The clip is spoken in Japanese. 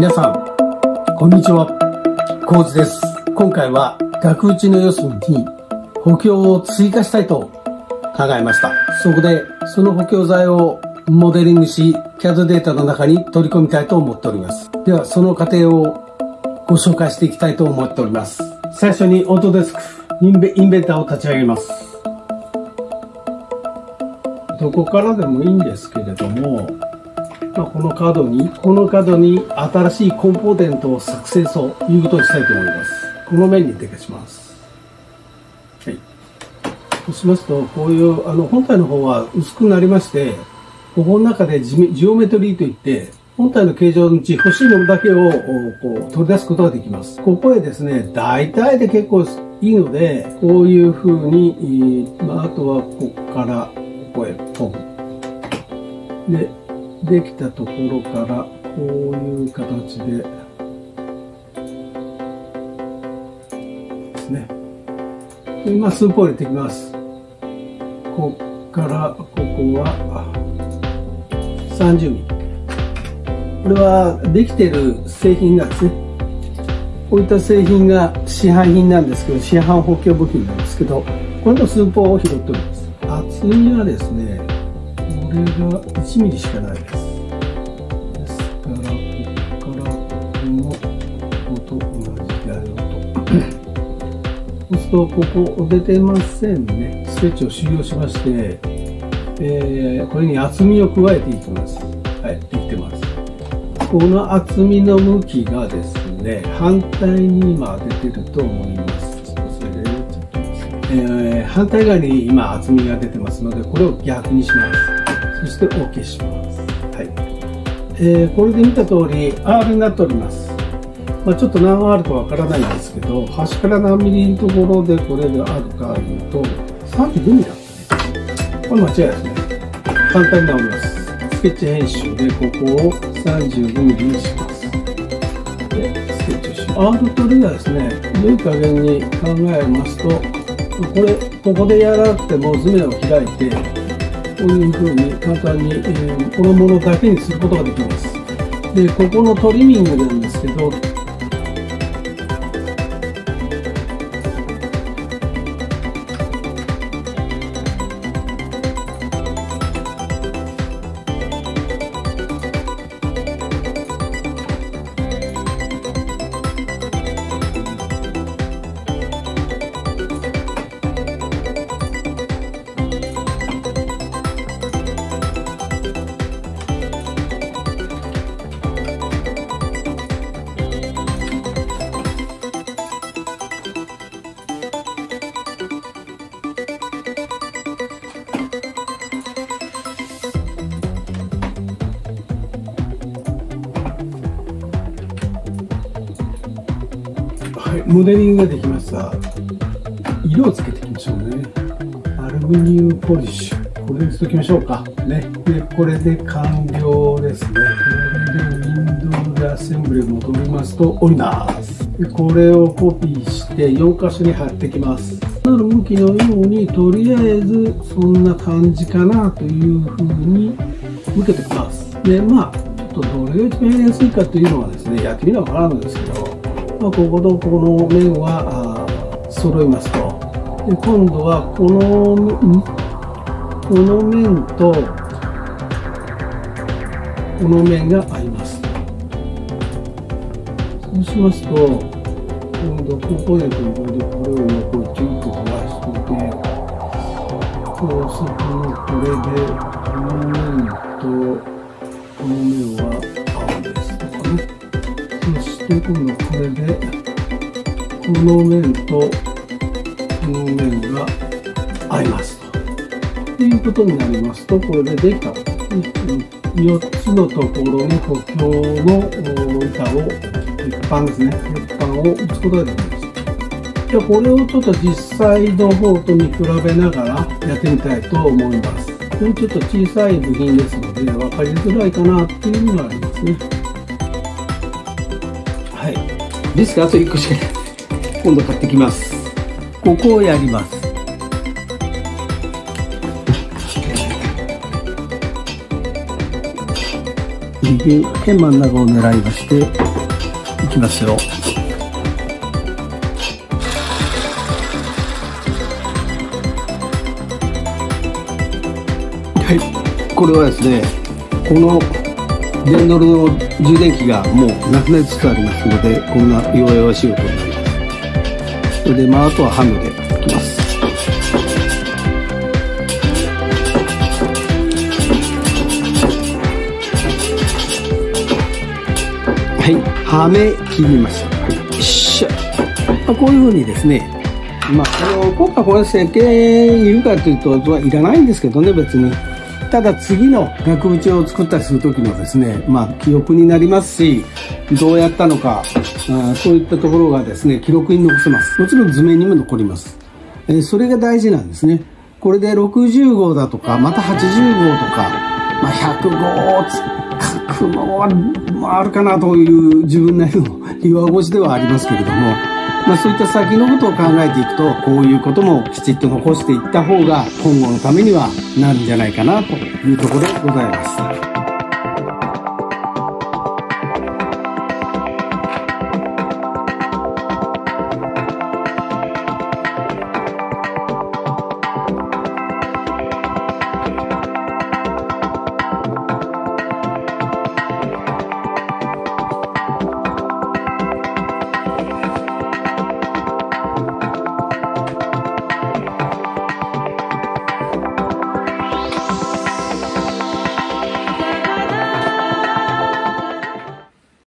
皆さん、こんにちは。コウジです。今回は額縁の四隅に補強を追加したいと考えました。そこで、その補強材をモデリングし、CAD データの中に取り込みたいと思っております。では、その過程をご紹介していきたいと思っております。最初にオートデスク、インベインベンターを立ち上げます。どこからでもいいんですけれども、まあ、このカードに、このカードに新しいコンポーネントを作成ということをしたいと思います。この面にデカします。はい。そうしますと、こういう、あの、本体の方は薄くなりまして、ここの中でジオメトリーといって、本体の形状のうち欲しいものだけをこう取り出すことができます。ここへですね、大体で結構いいので、こういう風に、まあ、あとはここからここへポン。で、できたところからこういう形でですね。今スープを入れていきます。こっからここは30ミリ。これはできている製品がですね、こういった製品が市販品なんですけど、市販補強部品なんですけど、これの寸法を拾っております。厚みはですね、れが1ミリしかないです。ですから、ここからこのここと同じだよと。そうすると、ここ出てませんね。スケッチを終了しまして、えー、これに厚みを加えていきます。はい、できてます。この厚みの向きがですね、反対に今出てると思います。ちょっとそれでちょっとえー、反対側に今厚みが出てますので、これを逆にします。そして OK します。はい。えー、これで見た通り R になっております。まあ、ちょっと何 R かわからないんですけど、端から何ミリのところでこれがあるかいうと、35ミリだったね。これ間違いですね。簡単に直ります。スケッチ編集でここを 35mm にします。で、スケッチをします。アートトリガーですね、良い加減に考えますと、これ、ここでやらなくても図面を開いて、こういう風に簡単に、えー、このものだけにすることができます。で、ここのトリミングなんですけど、はい、モデリングができました。色をつけていきましょうね。アルミニウムポリッシュ。これにしときましょうか。ね。で、これで完了ですね。これで Windows でアセンブリを戻りますと、おります。で、これをコピーして4箇所に貼ってきます。なる向きのように、とりあえずそんな感じかなというふうに向けてきます。で、まあ、ちょっとどれが一番やりやすいかというのはですね、やってみながらわからんですけど、まあ、こことこの面は揃いますと。で今度はこのこの面とこの面が合います。そうしますと今度コンポーネントの方でこれをこうチュッと飛ばしていてそうするとこれでこの面とこの面はそして今度これでこの面とこの面が合いますということになりますとこれでできた4つのところに補強の板を鉄板ですね鉄板を打つことができますじゃあこれをちょっと実際の方と見比べながらやってみたいと思います。これちょっと小さい部品ですので分かりづらいかなっていうのがありますね。ディスクあと1個しかない。今度買ってきます。ここをやります。右辺真ん中を狙いましていきますよ。はい。これはですねこの電ドルの充電器がもうなくなりつつありますのでこんな弱々しい音になりますそれでまああとはハムでいきますはい、はめ切りました。はい、よっしゃ。まあ、こういうふうにですね、まあ、この国家これ設計いるかというと、いらないんですけどね、別に。ただ次の額縁を作ったりする時のですね、まあ、記憶になりますし、どうやったのか、あそういったところがですね、記録に残せます。もちろん図面にも残ります。えー、それが大事なんですね。これで60号だとか、また80号とか、まあ、100号書くのは、あ、るかなという自分なりの岩越しではありますけれども、まあ、そういった先のことを考えていくと、こういうこともきちっと残していった方が今後のためにはなるんじゃないかなというところでございます。